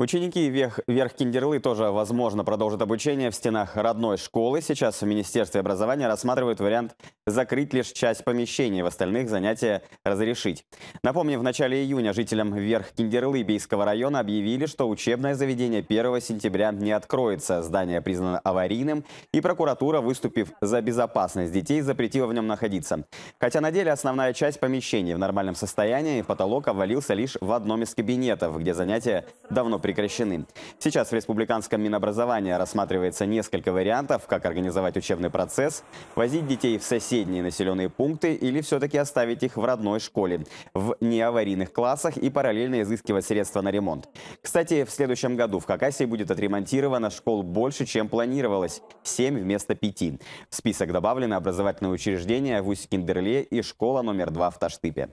Ученики Верх, Верх-Киндерлы тоже, возможно, продолжат обучение в стенах родной школы. Сейчас в Министерстве образования рассматривают вариант закрыть лишь часть помещений, в остальных занятия разрешить. Напомню, в начале июня жителям Верх-Киндерлы Бийского района объявили, что учебное заведение 1 сентября не откроется. Здание признано аварийным, и прокуратура, выступив за безопасность детей, запретила в нем находиться. Хотя на деле основная часть помещений в нормальном состоянии, потолок обвалился лишь в одном из кабинетов, где занятия давно прекращены. Сейчас в Республиканском Минобразовании рассматривается несколько вариантов, как организовать учебный процесс, возить детей в соседние населенные пункты или все-таки оставить их в родной школе, в неаварийных классах и параллельно изыскивать средства на ремонт. Кстати, в следующем году в Хакасии будет отремонтировано школ больше, чем планировалось – 7 вместо 5. В список добавлены образовательные учреждения в Усть-Киндерле и школа номер 2 в Таштыпе.